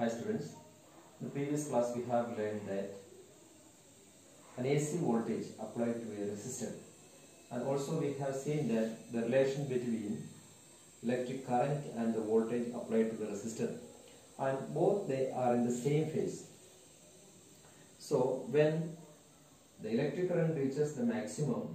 Hi students, in the previous class we have learned that an AC voltage applied to a resistor. And also we have seen that the relation between electric current and the voltage applied to the resistor. And both they are in the same phase. So when the electric current reaches the maximum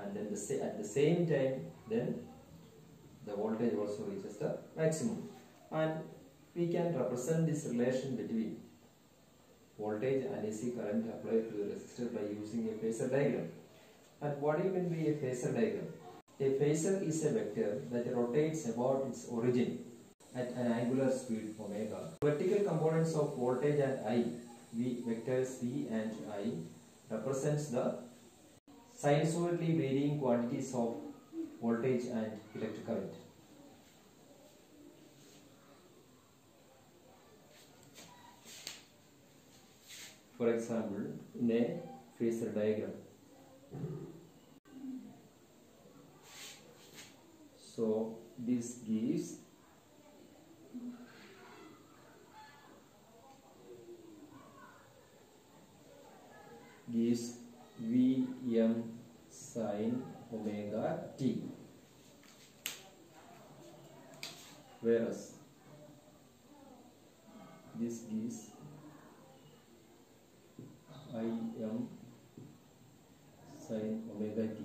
and then the at the same time then the voltage also reaches the maximum. And we can represent this relation between voltage and AC current applied to the resistor by using a phasor diagram. And what do you mean by a phasor diagram? A phasor is a vector that rotates about its origin at an angular speed omega. Vertical components of voltage and I, V vectors V and I, represents the sinusoidally varying quantities of voltage and electric current. For example, in a phasor diagram. So this gives gives Vm sine omega t whereas this gives Im sine omega t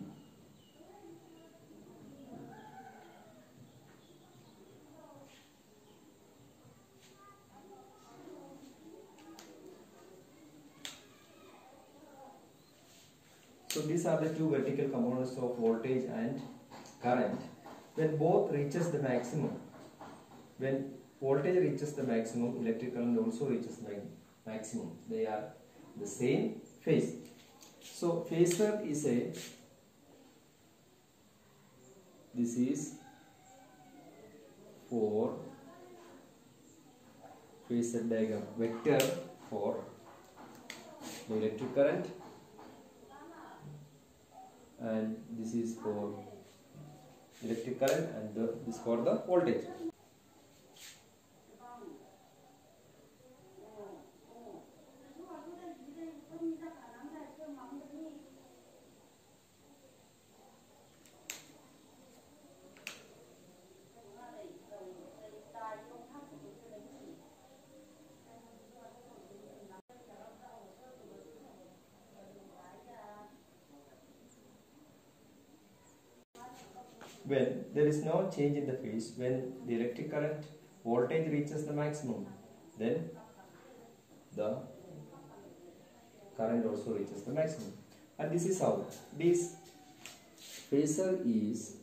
So these are the two vertical components of voltage and current. When both reaches the maximum, when voltage reaches the maximum, electric current also reaches the maximum. They are the same phase. So phasor is a this is for phasor diagram vector for the electric current and this is for electric current and the, this for the voltage. When there is no change in the phase, when the electric current voltage reaches the maximum, then the current also reaches the maximum. And this is how this phasor is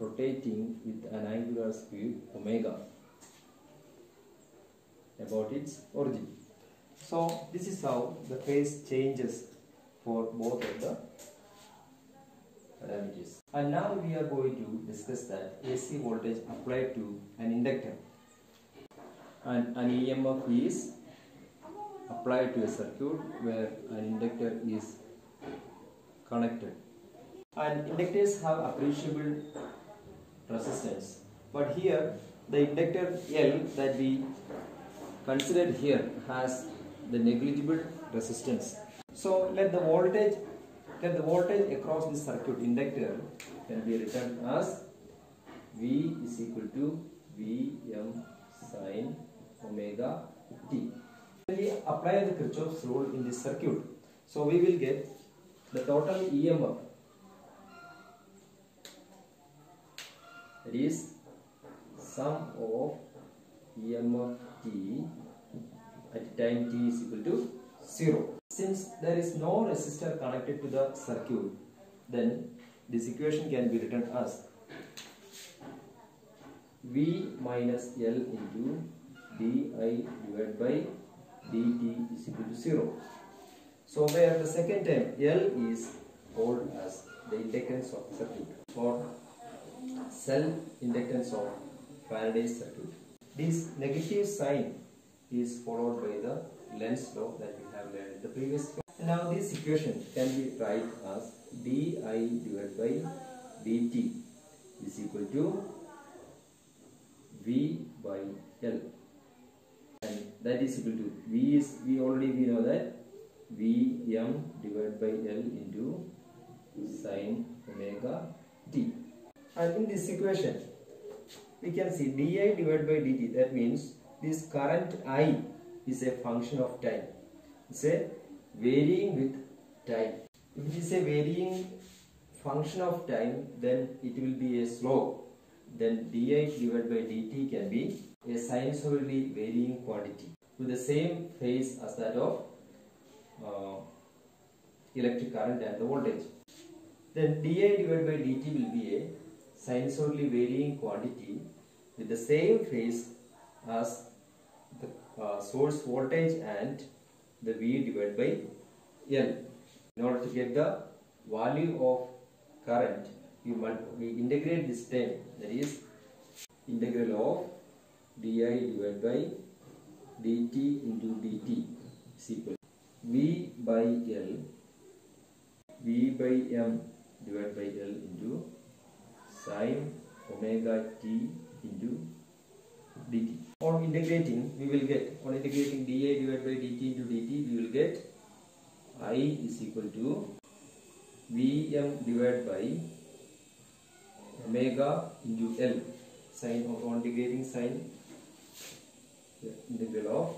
rotating with an angular speed omega about its origin. So this is how the phase changes for both of the parameters. And now we are going to discuss that AC voltage applied to an inductor. And an EMF is applied to a circuit where an inductor is connected. And inductors have appreciable resistance. But here the inductor L that we considered here has the negligible resistance. So let the voltage let the voltage across this circuit inductor can be written as V is equal to Vm sine omega t. We apply the Kirchhoff's rule in this circuit, so we will get the total EMF that is sum of EMF t at time t is equal to 0. Since there is no resistor connected to the circuit, then this equation can be written as V minus L into di divided by dt is equal to 0. So where the second term L is called as the inductance of circuit or self inductance of Faraday's circuit. This negative sign is followed by the Lenz law that we have learned the previous. Now this equation can be write as di divided by dt is equal to V by L and that is equal to V is we already we know that Vm divided by L into sine omega t. And in this equation, we can see di divided by dt. That means this current I is a function of time. A varying with time. If it is a varying function of time, then it will be a slope. Then di divided by dt can be a sinusoidally varying quantity with the same phase as that of uh, electric current and the voltage. Then di divided by dt will be a sinusoidally varying quantity with the same phase as the uh, source voltage and the V divided by L. In order to get the value of current, we, we integrate this term that is integral of di divided by dt into dt is equal V by L V by M divided by L into sine omega t into dt. On integrating, we will get, on integrating dA divided by dt into dt, we will get I is equal to Vm divided by omega into L. Sine of on integrating sine the integral of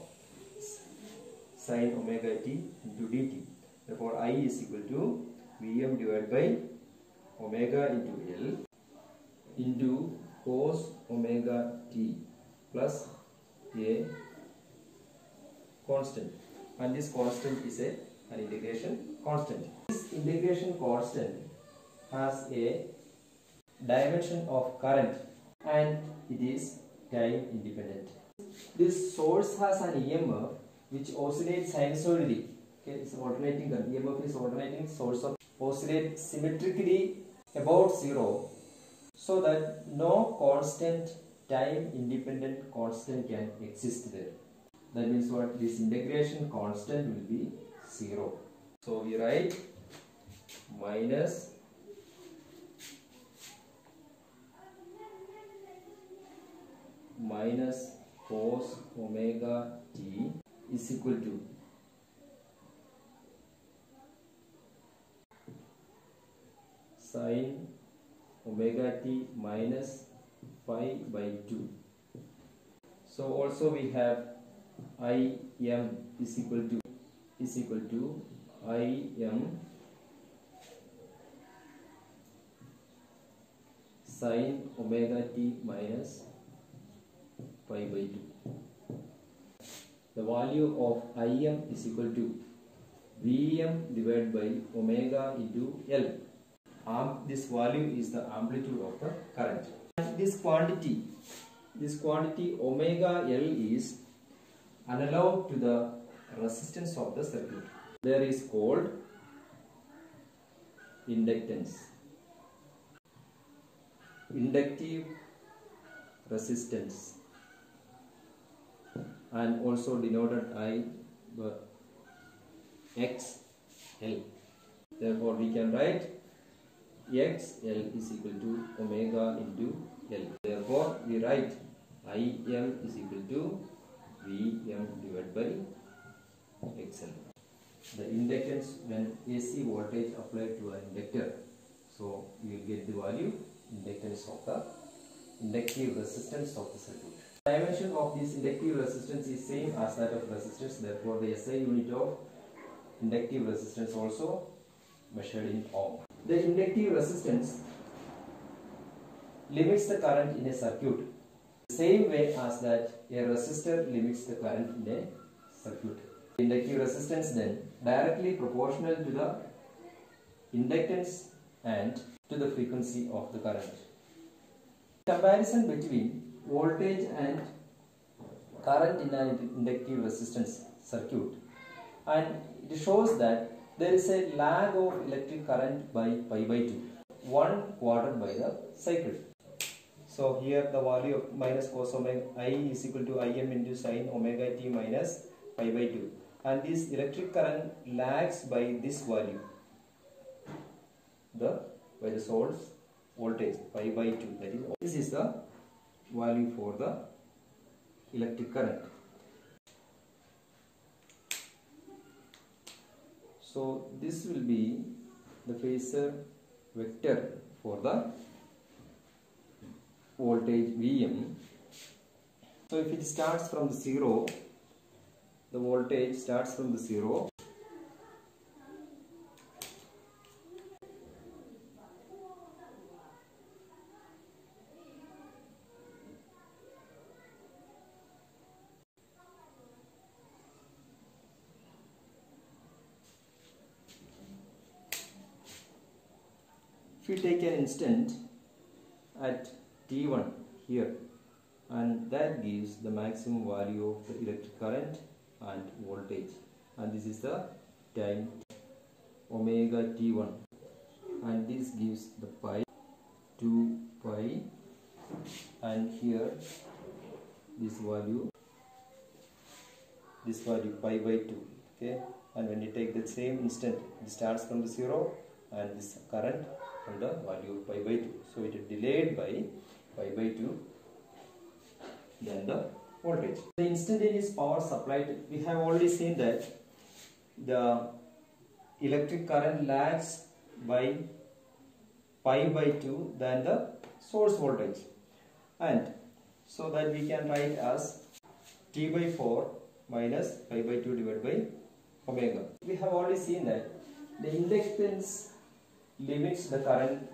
sine omega t into dt. Therefore, I is equal to Vm divided by omega into L into cos omega t plus a constant and this constant is a an integration constant. This integration constant has a dimension of current and it is time independent. This source has an EMF which oscillates sinusoidally. Okay, it's alternating current. EMF is alternating source of oscillate symmetrically about zero so that no constant time independent constant can exist there. That means what this integration constant will be 0. So we write minus minus cos omega t is equal to sine omega t minus pi by 2. So also we have I m is equal to is equal to I m sine omega t minus pi by 2. The value of Im is equal to Vm divided by omega into L. Am this value is the amplitude of the current. This quantity, this quantity omega L is analog to the resistance of the circuit. There is called inductance. Inductive resistance and also denoted I by X L. Therefore, we can write X L is equal to omega into L. Therefore, we write I M is equal to V M divided by XL. The inductance when AC voltage applied to an inductor. So, you will get the value inductance of the inductive resistance of the circuit. Dimension of this inductive resistance is same as that of resistance. Therefore, the SI unit of inductive resistance also measured in ohm. The inductive resistance limits the current in a circuit the same way as that a resistor limits the current in a circuit. Inductive resistance then directly proportional to the inductance and to the frequency of the current. Comparison between voltage and current in an inductive resistance circuit and it shows that there is a lag of electric current by pi by 2 one quarter by the cycle. So here the value of minus cos omega i is equal to im into sine omega t minus pi by 2 and this electric current lags by this value. The by the source voltage pi by 2 that is this is the value for the electric current So this will be the phasor vector for the voltage Vm. So if it starts from the 0, the voltage starts from the 0 instant at t1 here. And that gives the maximum value of the electric current and voltage. And this is the time omega t1 and this gives the pi 2 pi. And here this value this value pi by 2 okay? And when you take the same instant it starts from the zero and this current from the value of pi by 2 so it is delayed by pi by 2 then the voltage. The instantaneous power supplied, we have already seen that the electric current lags by pi by 2 than the source voltage and so that we can write as t by 4 minus pi by 2 divided by omega. We have already seen that the inductance limits the current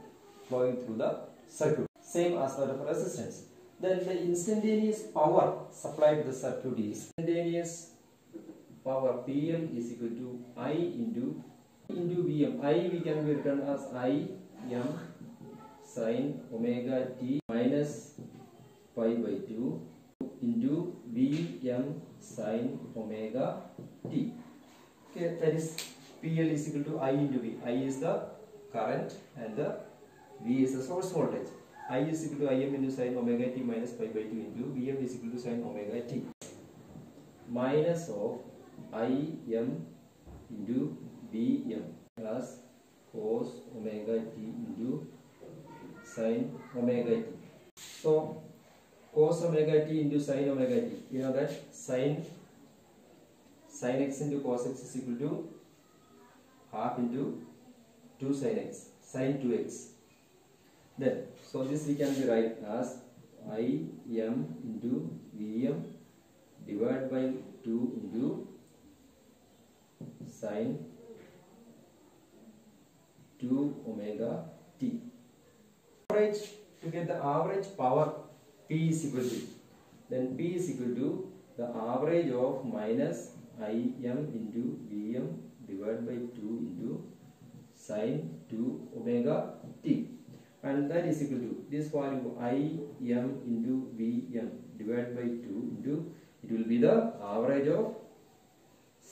flowing through the circuit same as that of resistance then the instantaneous power supplied to the circuit is instantaneous power Pm is equal to I into into Vm. I we can be written as I m sine omega t minus pi by 2 into Vm sine omega t. Okay, that is PL is equal to I into V. I is the current and the V is the source voltage. I is equal to Im into sine omega t minus pi by 2 into Vm is equal to sine omega t minus of Im into Vm plus cos omega t into sine omega t. So cos omega t into sine omega t. You know that sine sine x into cos x is equal to half into 2 sine x sine 2x. Then so this we can be write as I m into Vm divided by 2 into sine 2 omega t. Average to get the average power P is equal to then P is equal to the average of minus I m into Vm divided by 2 into sine 2 omega t. And that is equal to this value I m into Vm divided by 2 into it will be the average of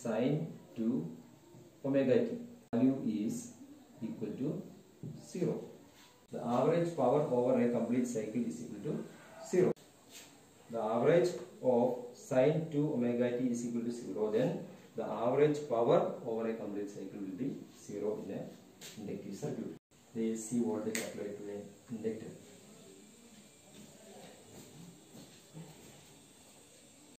sine 2 omega t. Value is equal to 0 the average power over a complete cycle is equal to 0 the average of sine 2 omega t is equal to 0 then the average power over a complete cycle will be 0 in a inductive circuit the AC voltage applied to an inductor